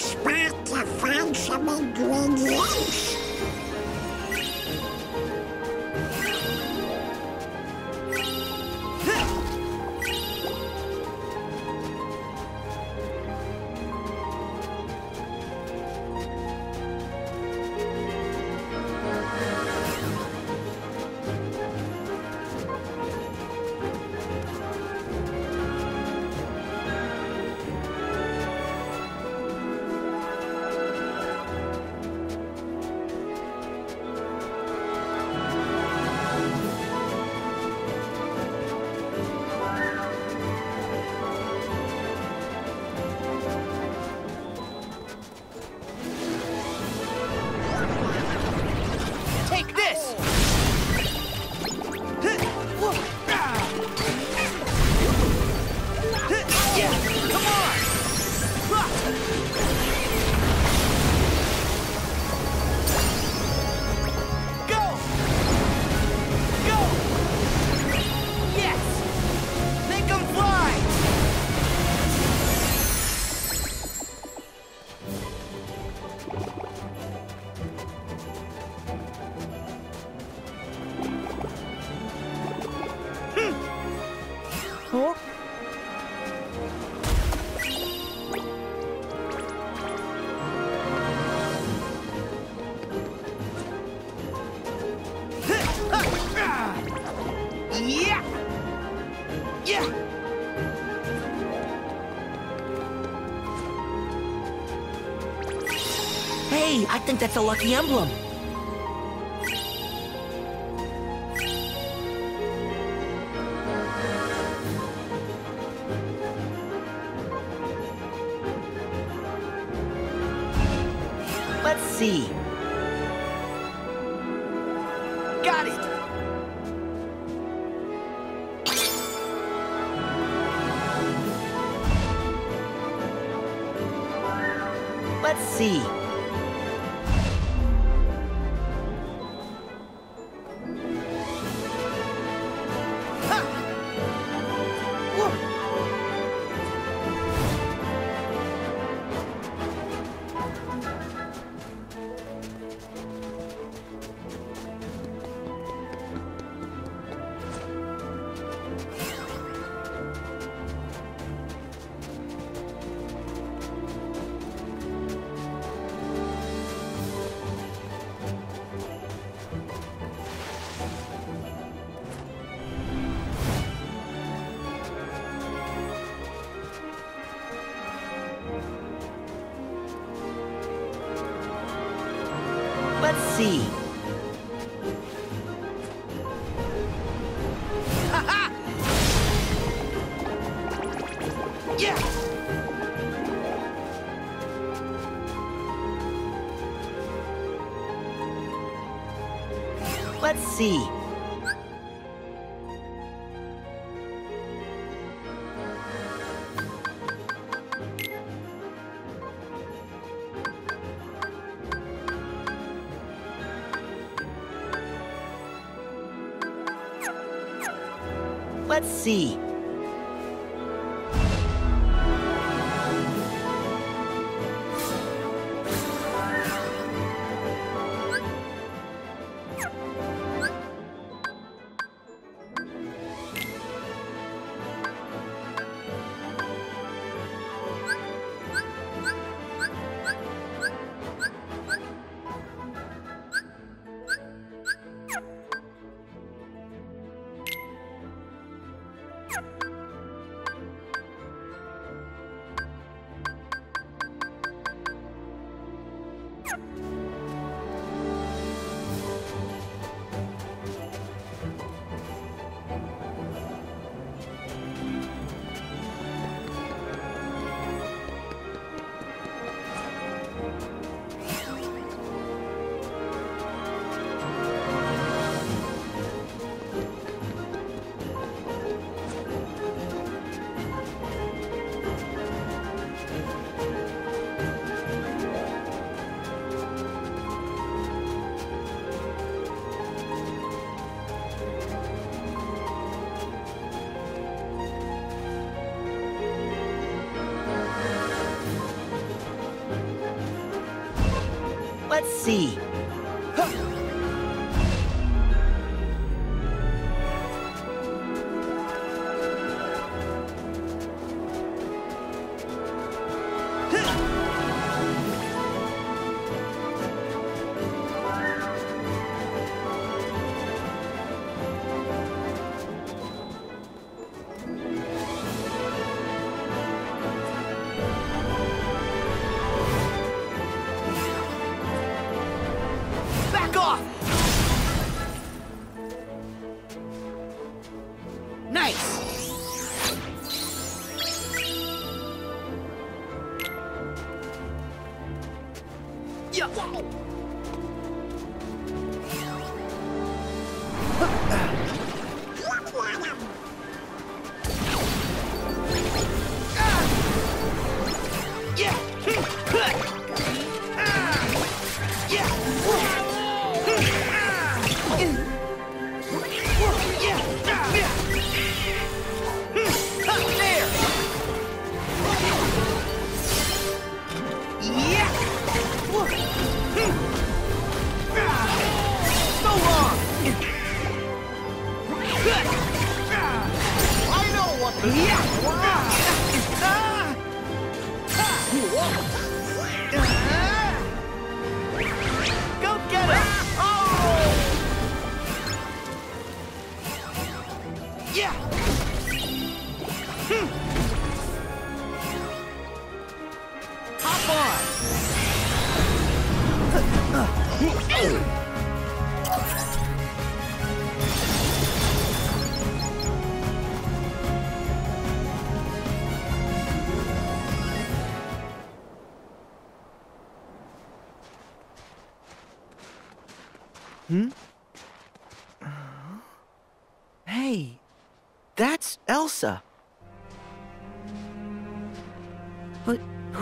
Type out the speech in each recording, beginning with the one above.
Espanta, falsa, amendoim, think that's a lucky emblem. Let's see. Got it! Let's see. See. Let's see. you Let's see. Back Yeah. Yeah. Go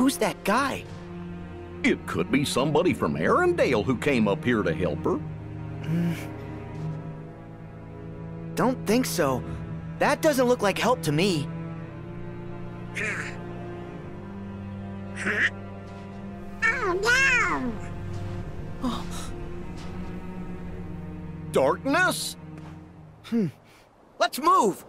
who's that guy? It could be somebody from Arendelle who came up here to help her. Don't think so. That doesn't look like help to me. Oh no! Darkness? Hmm. Let's move!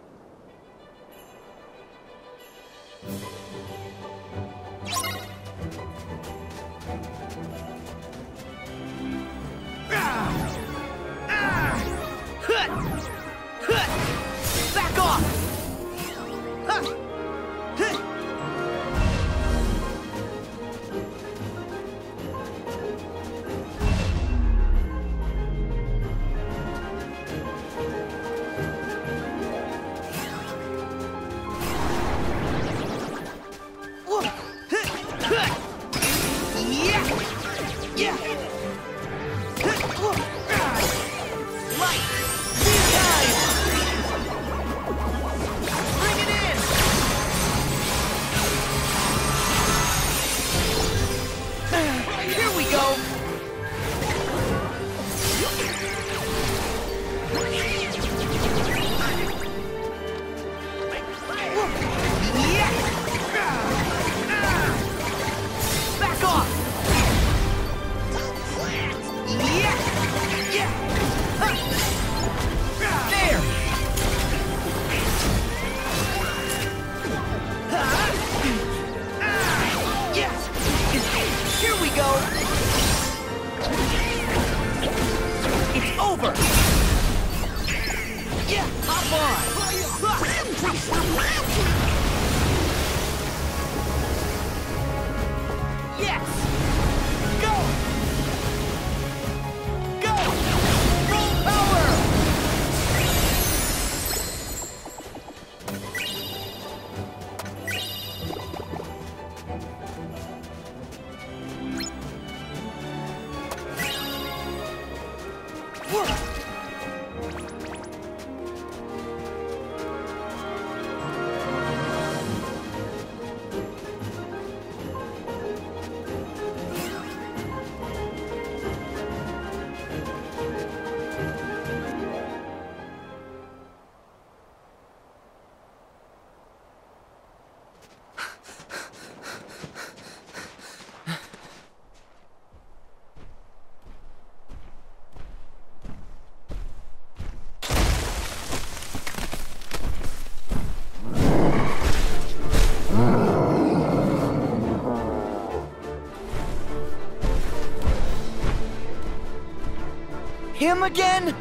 Sure! Him again?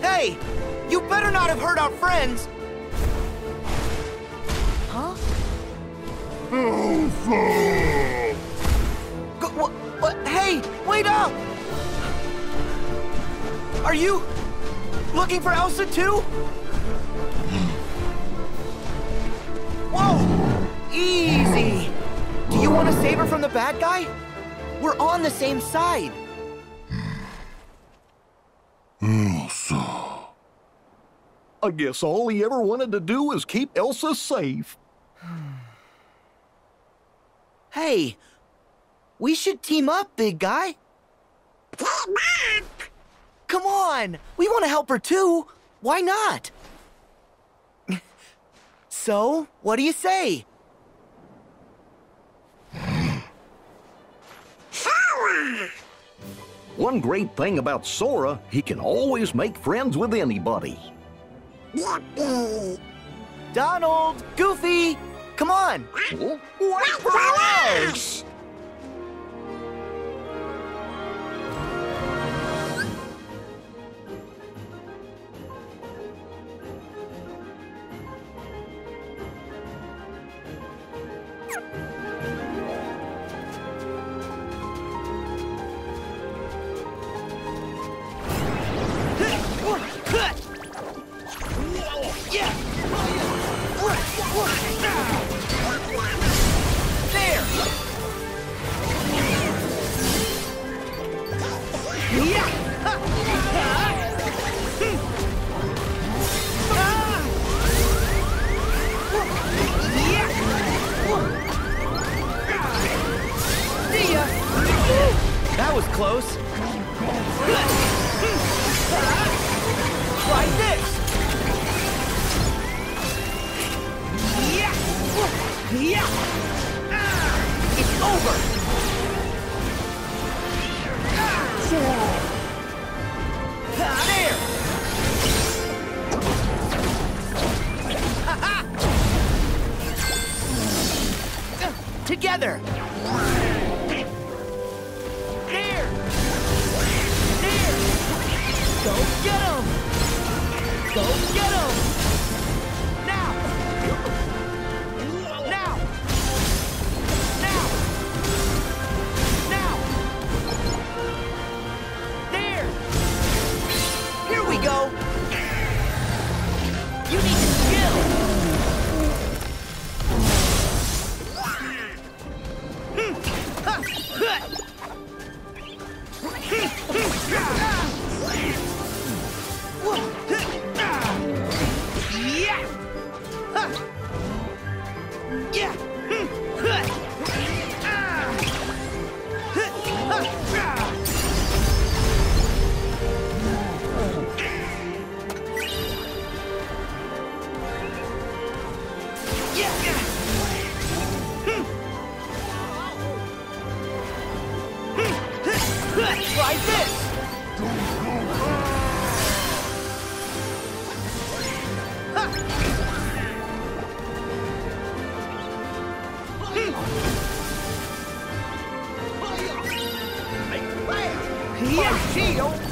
hey! You better not have hurt our friends! Huh? Go, what, what? Hey, wait up! Are you looking for Elsa too? Whoa! Easy! Want to save her from the bad guy? We're on the same side. Hmm. Elsa. I guess all he ever wanted to do was keep Elsa safe. Hey, we should team up, big guy. Team up! Come on, we want to help her too. Why not? so, what do you say? Sora! One great thing about Sora, he can always make friends with anybody. Yippee! Donald, Goofy, come on. Wait for us. Yeah, it's over. There. Together. There. There. Go get him. Go get him. Shield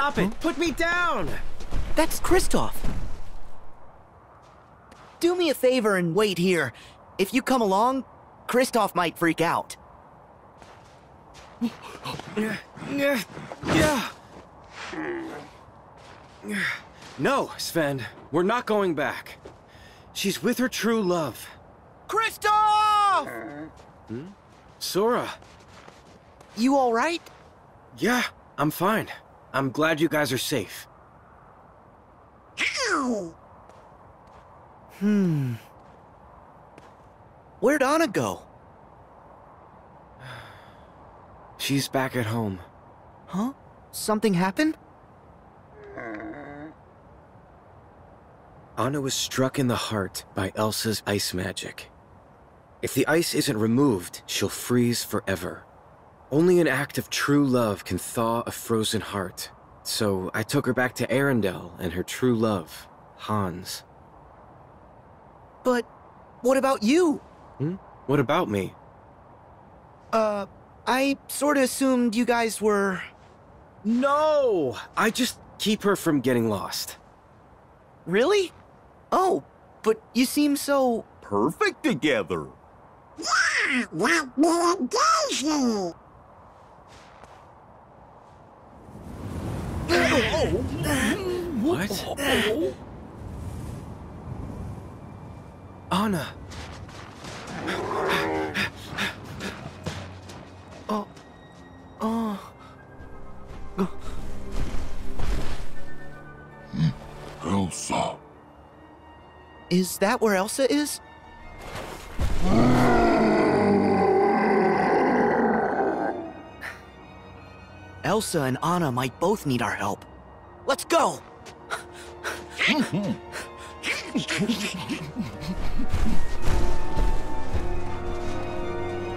Stop it! Put me down! That's Kristoff. Do me a favor and wait here. If you come along, Kristoff might freak out. Yeah. No, Sven, we're not going back. She's with her true love. Kristoff! Hmm? Sora. You all right? Yeah, I'm fine. I'm glad you guys are safe. Ow! Hmm. Where'd Anna go? She's back at home. Huh? Something happened? Anna was struck in the heart by Elsa's ice magic. If the ice isn't removed, she'll freeze forever. Only an act of true love can thaw a frozen heart. So I took her back to Arendelle and her true love, Hans. But what about you? Hmm? What about me? Uh, I sort of assumed you guys were. No! I just keep her from getting lost. Really? Oh, but you seem so. Perfect together. Yeah, like me and Daisy. What? Anna! Oh. Oh. Hmm. Elsa. Is that where Elsa is? Elsa and Anna might both need our help. Let's go!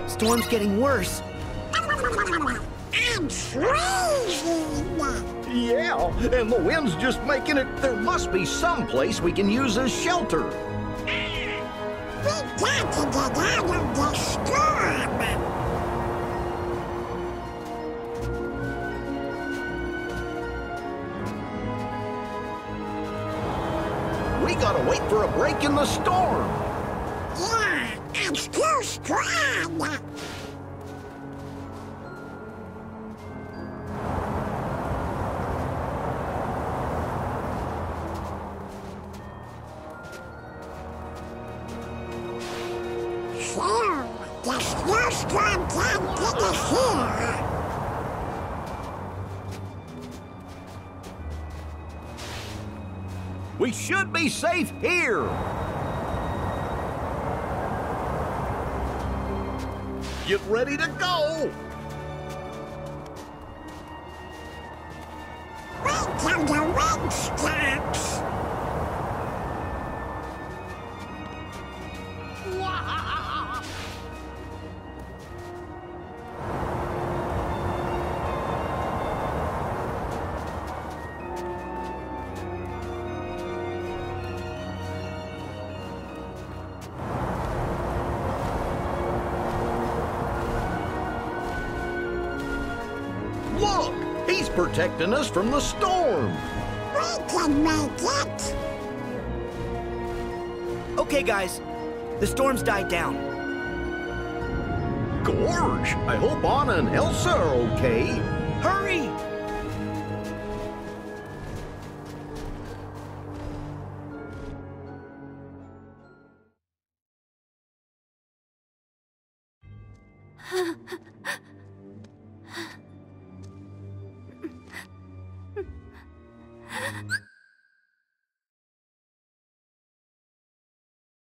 Storm's getting worse. I'm freezing. Yeah, and the wind's just making it. There must be some place we can use as shelter. We got to get out of the gotta wait for a break in the storm. Yeah, it's too strong. So, the snowstorm can't get us here. We should be safe here. Get ready to go. He's protecting us from the storm. We can make it. Okay, guys. The storm's died down. Gorge, I hope Anna and Elsa are okay.